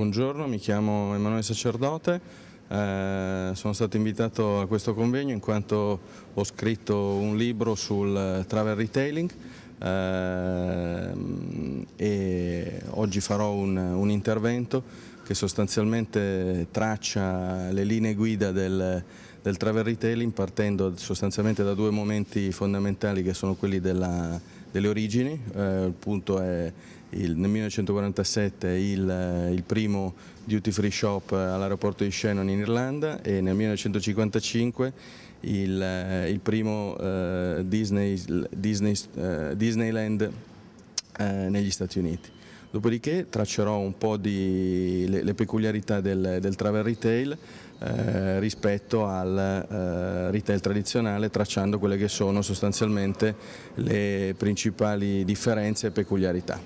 Buongiorno, mi chiamo Emanuele Sacerdote, eh, sono stato invitato a questo convegno in quanto ho scritto un libro sul travel retailing eh, e oggi farò un, un, intervento che sostanzialmente traccia le linee guida del, del travel retailing partendo sostanzialmente da due momenti fondamentali che sono quelli della, delle origini, eh, il punto è il, nel 1947 il, il, primo duty free shop all'aeroporto di Shannon in Irlanda e nel 1955 il, il primo uh, Disney, Disney, uh, Disneyland negli Stati Uniti. Dopodiché traccerò un po' di, le, le peculiarità del, del, travel retail eh, rispetto al eh, retail tradizionale tracciando quelle che sono sostanzialmente le principali differenze e peculiarità.